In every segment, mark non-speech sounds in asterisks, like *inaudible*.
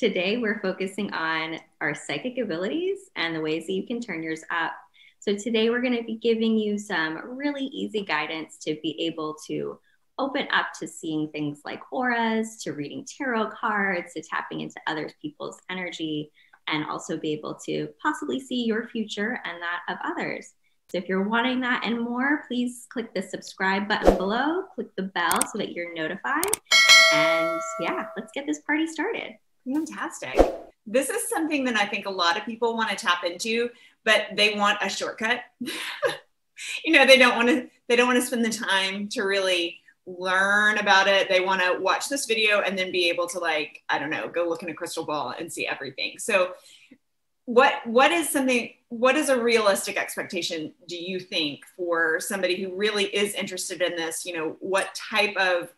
Today, we're focusing on our psychic abilities and the ways that you can turn yours up. So, today, we're going to be giving you some really easy guidance to be able to open up to seeing things like auras, to reading tarot cards, to tapping into other people's energy, and also be able to possibly see your future and that of others. So if you're wanting that and more, please click the subscribe button below, click the bell so that you're notified. And yeah, let's get this party started. Fantastic. This is something that I think a lot of people want to tap into, but they want a shortcut. *laughs* you know, they don't want to they don't want to spend the time to really learn about it. They want to watch this video and then be able to like, I don't know, go look in a crystal ball and see everything. So what what is something what is a realistic expectation do you think for somebody who really is interested in this you know what type of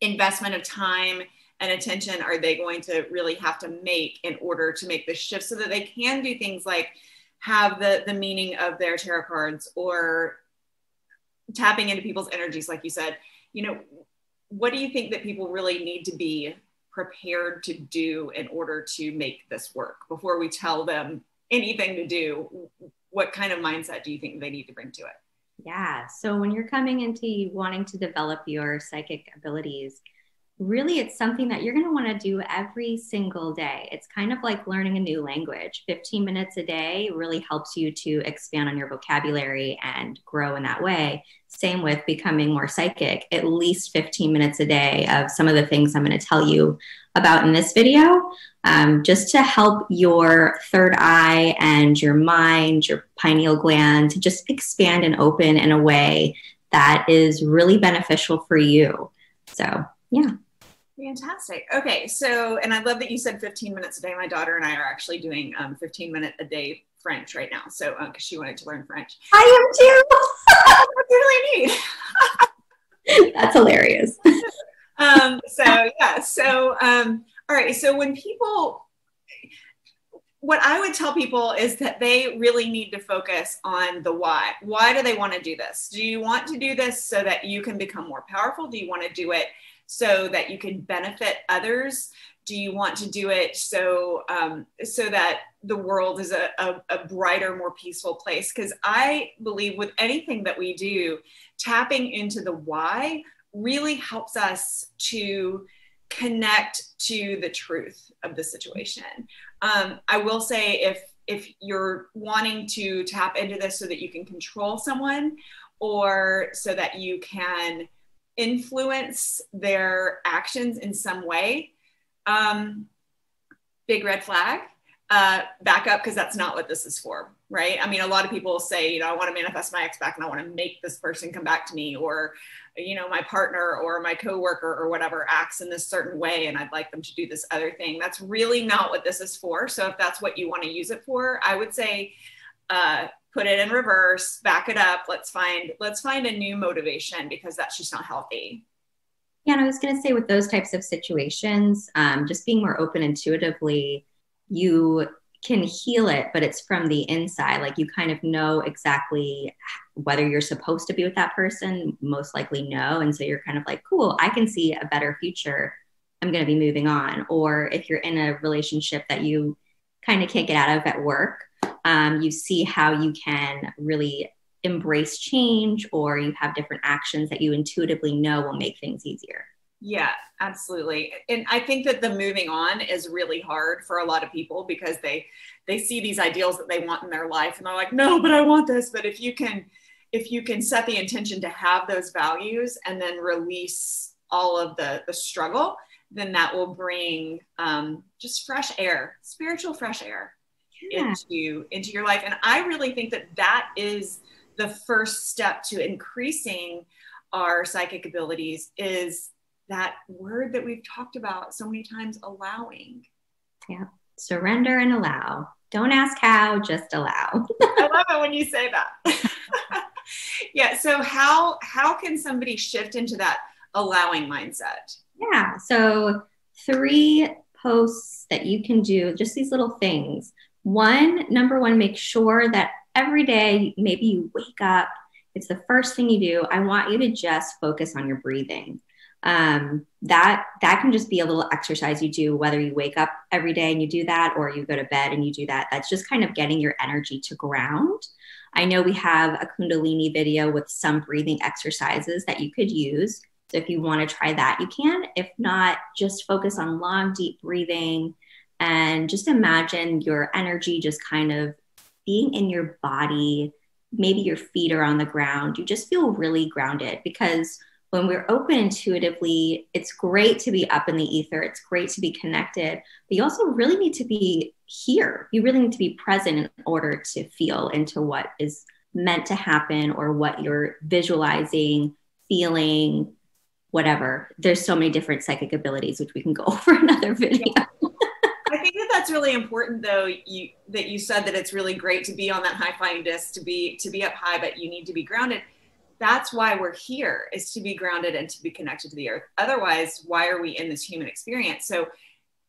investment of time and attention are they going to really have to make in order to make the shift so that they can do things like have the the meaning of their tarot cards or tapping into people's energies like you said? You know what do you think that people really need to be prepared to do in order to make this work before we tell them anything to do? What kind of mindset do you think they need to bring to it? Yeah. So when you're coming into wanting to develop your psychic abilities really it's something that you're going to want to do every single day. It's kind of like learning a new language. 15 minutes a day really helps you to expand on your vocabulary and grow in that way. Same with becoming more psychic, at least 15 minutes a day of some of the things I'm going to tell you about in this video, um, just to help your third eye and your mind, your pineal gland to just expand and open in a way that is really beneficial for you. So, yeah. Fantastic. Okay, so and I love that you said 15 minutes a day. My daughter and I are actually doing um, 15 minute a day French right now. So because uh, she wanted to learn French. I am too. *laughs* That's really neat. *laughs* That's hilarious. *laughs* um, so yeah. So um, all right. So when people what I would tell people is that they really need to focus on the why. Why do they want to do this? Do you want to do this so that you can become more powerful? Do you want to do it so that you can benefit others? Do you want to do it so um, so that the world is a, a, a brighter, more peaceful place? Because I believe with anything that we do, tapping into the why really helps us to connect to the truth of the situation. Um, I will say if if you're wanting to tap into this so that you can control someone or so that you can influence their actions in some way, um, big red flag. Uh, back up because that's not what this is for, right? I mean, a lot of people say, you know, I want to manifest my ex back and I want to make this person come back to me, or, you know, my partner or my coworker or whatever acts in this certain way and I'd like them to do this other thing. That's really not what this is for. So if that's what you want to use it for, I would say uh, put it in reverse, back it up. Let's find let's find a new motivation because that's just not healthy. Yeah, and I was going to say with those types of situations, um, just being more open intuitively, you can heal it, but it's from the inside. Like you kind of know exactly whether you're supposed to be with that person, most likely no. And so you're kind of like, cool, I can see a better future. I'm going to be moving on. Or if you're in a relationship that you kind of can't get out of at work, um, you see how you can really embrace change or you have different actions that you intuitively know will make things easier. Yeah, absolutely. And I think that the moving on is really hard for a lot of people because they they see these ideals that they want in their life and they're like, "No, but I want this." But if you can if you can set the intention to have those values and then release all of the the struggle, then that will bring um, just fresh air, spiritual fresh air yeah. into into your life. And i really think that that is the first step to increasing our psychic abilities is that word that we've talked about so many times allowing. Yeah. Surrender and allow. Don't ask how just allow. I love it when you say that. *laughs* Yeah so how how can somebody shift into that allowing mindset? Yeah so three posts that you can do just these little things one, number one, make sure that every day, maybe you wake up, it's the first thing you do. I want you to just focus on your breathing. um, that that can just be a little exercise you do whether you wake up every day and you do that or you go to bed and you do that that's just kind of getting your energy to ground i know we have a kundalini video with some breathing exercises that you could use so if you want to try that you can if not just focus on long deep breathing and just imagine your energy just kind of being in your body maybe your feet are on the ground you just feel really grounded because when we're open intuitively, it's great to be up in the ether. It's great to be connected, but you also really need to be here. You really need to be present in order to feel into what is meant to happen or what you're visualizing, feeling, whatever. There's so many different psychic abilities, which we can go *laughs* over another video. That that's really important, though. You that you said that it's really great to be on that high flying disc, to be to be up high, but you need to be grounded. That's why we're here is to be grounded and to be connected to the earth. Otherwise why are we in this human experience? So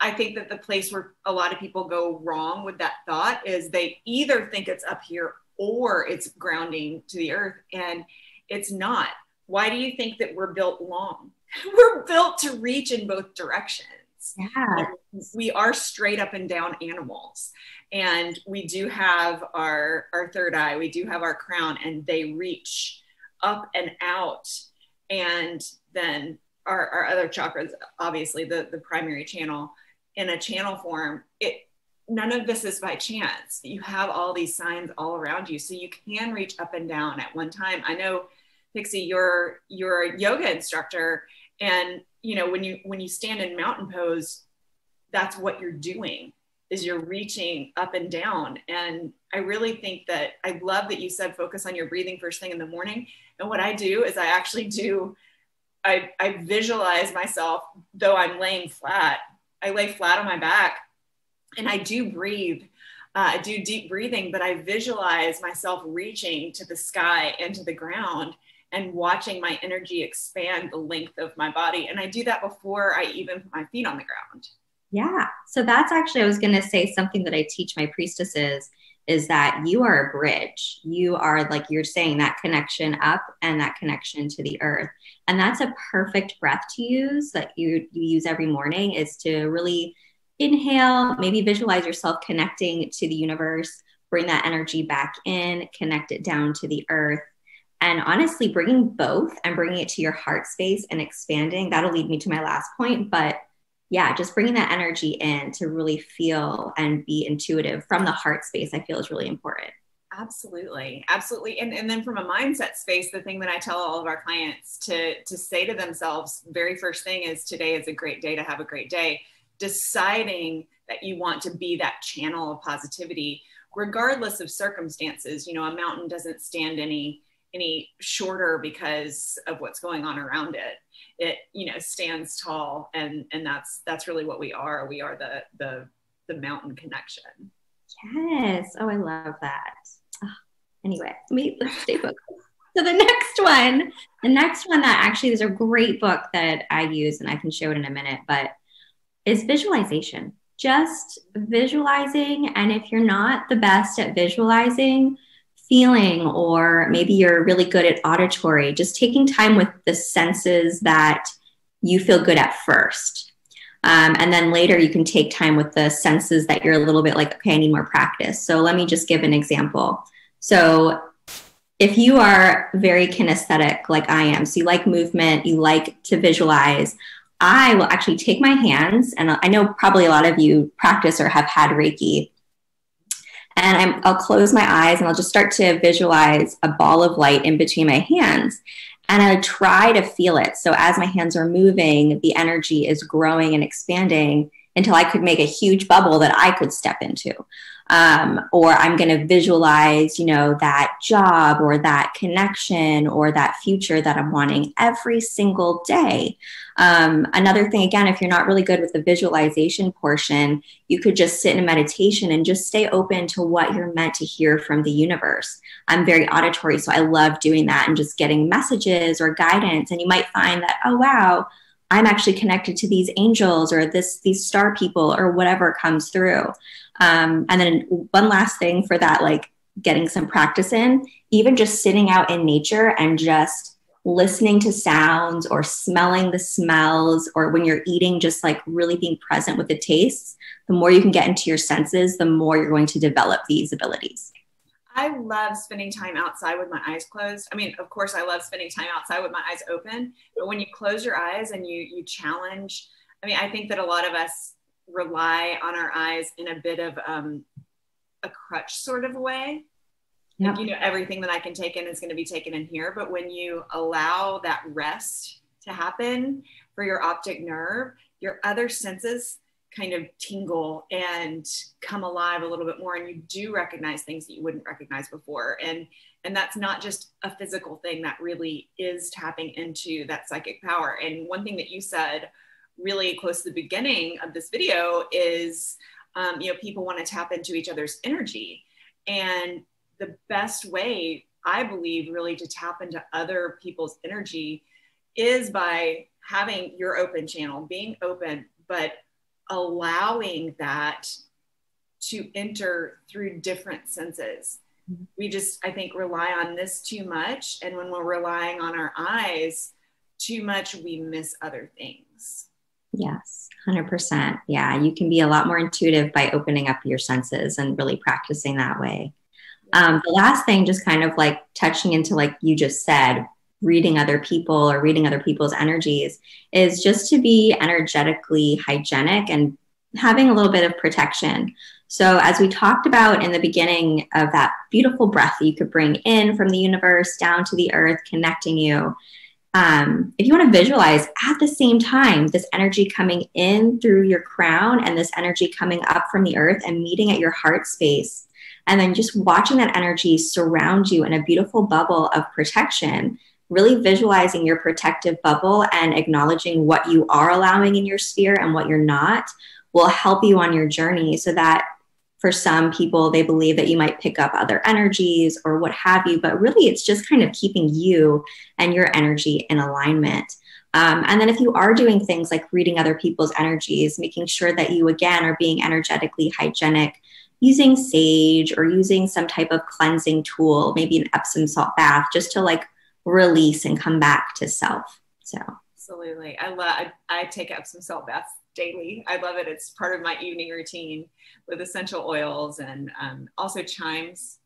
i think that the place where a lot of people go wrong with that thought is they either think it's up here or it's grounding to the earth and it's not. Why do you think that we're built long? *laughs* We're built to reach in both directions yeah. we are straight up and down animals. And we do have our our third eye we do have our crown and they reach up and out. And then our, our other chakras obviously the, the primary channel in a channel form it none of this is by chance. You have all these signs all around you. So you can reach up and down at one time. I know Pixi you're you're a yoga instructor and you know when you when you stand in mountain pose that's what you're doing is you're reaching up and down and i really think that i love that you said focus on your breathing first thing in the morning and what I do is I actually do, I, I visualize myself, though I'm laying flat, I lay flat on my back and I do breathe. Uh, I do deep breathing, but I visualize myself reaching to the sky and to the ground and watching my energy expand the length of my body. And I do that before I even put my feet on the ground. Yeah. So that's actually, I was going to say something that I teach my priestesses is that you are a bridge. You are, like you're saying, that connection up and that connection to the earth. And that's a perfect breath to use that you, you use every morning is to really inhale, maybe visualize yourself connecting to the universe, bring that energy back in, connect it down to the earth. And honestly, bringing both and bringing it to your heart space and expanding, that'll lead me to my last point. But yeah, just bringing that energy in to really feel and be intuitive from the heart space, I feel is really important. Absolutely. Absolutely. And, and then from a mindset space, the thing that I tell all of our clients to, to say to themselves, very first thing is today is a great day to have a great day. Deciding that you want to be that channel of positivity, regardless of circumstances. You know, a mountain doesn't stand any any shorter because of what's going on around it. It you know stands tall and and that's that's really what we are. We are the the the mountain connection. Yes. Oh i love that. Oh, anyway let's stay focused. So the next one the next one that actually is a great book that i use and i can show it in a minute but is visualization. Just visualizing and if you're not the best at visualizing feeling, or maybe you're really good at auditory, just taking time with the senses that you feel good at first. Um, and then later you can take time with the senses that you're a little bit like, okay, I need more practice. So let me just give an example. So if you are very kinesthetic like I am, so you like movement, you like to visualize, I will actually take my hands, and I know probably a lot of you practice or have had Reiki and I'm, I'll close my eyes and I'll just start to visualize a ball of light in between my hands. And I try to feel it. So as my hands are moving, the energy is growing and expanding until I could make a huge bubble that I could step into um, or I'm going to visualize, you know, that job or that connection or that future that I'm wanting every single day. Um, another thing, again, if you're not really good with the visualization portion, you could just sit in a meditation and just stay open to what you're meant to hear from the universe. I'm very auditory, so I love doing that and just getting messages or guidance. And you might find that, oh, wow. I'm actually connected to these angels or this these star people or whatever comes through. Um, and then one last thing for that, like getting some practice in, even just sitting out in nature and just listening to sounds or smelling the smells, or when you're eating, just like really being present with the tastes, the more you can get into your senses, the more you're going to develop these abilities. I love spending time outside with my eyes closed. I mean, of course, I love spending time outside with my eyes open, but when you close your eyes and you you challenge, I mean, I think that a lot of us rely on our eyes in a bit of um, a crutch sort of way. Yep. Like, you know, everything that I can take in is going to be taken in here. But when you allow that rest to happen for your optic nerve, your other senses kind of tingle and come alive a little bit more and you do recognize things that you wouldn't recognize before. And and that's not just a physical thing that really is tapping into that psychic power. And one thing that you said really close to the beginning of this video is um, you know people want to tap into each other's energy. And the best way i believe really to tap into other people's energy is by having your open channel being open but allowing that to enter through different senses. We just i think rely on this too much. And when we're relying on our eyes too much we miss other things. Yes, 100%. Yeah, you can be a lot more intuitive by opening up your senses and really practicing that way. Um, the last thing, just kind of like touching into, like you just said, reading other people or reading other people's energies, is just to be energetically hygienic and having a little bit of protection. So, as we talked about in the beginning of that beautiful breath you could bring in from the universe down to the earth, connecting you, um, if you want to visualize at the same time this energy coming in through your crown and this energy coming up from the earth and meeting at your heart space, and then just watching that energy surround you in a beautiful bubble of protection, really visualizing your protective bubble and acknowledging what you are allowing in your sphere and what you're not will help you on your journey so that for some people, they believe that you might pick up other energies or what have you, but really it's just kind of keeping you and your energy in alignment. Um, and then if you are doing things like reading other people's energies, making sure that you again are being energetically hygienic, using sage or using some type of cleansing tool, maybe an Epsom salt bath, just to like release and come back to self. So absolutely, I love. I, I take Epsom salt baths daily. I love it. It's part of my evening routine with essential oils and um, also chimes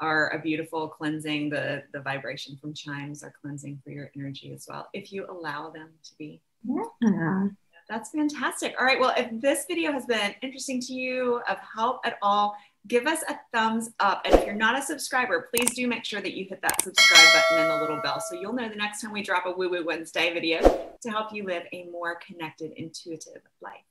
are a beautiful cleansing. The, the vibration from chimes are cleansing for your energy as well, if you allow them to be. Yeah. That's fantastic. All right. Well, if this video has been interesting to you, of help at all, give us a thumbs up. And if you're not a subscriber, please do make sure that you hit that subscribe button and the little bell so you'll know the next time we drop a Woo Woo Wednesday video to help you live a more connected, intuitive life.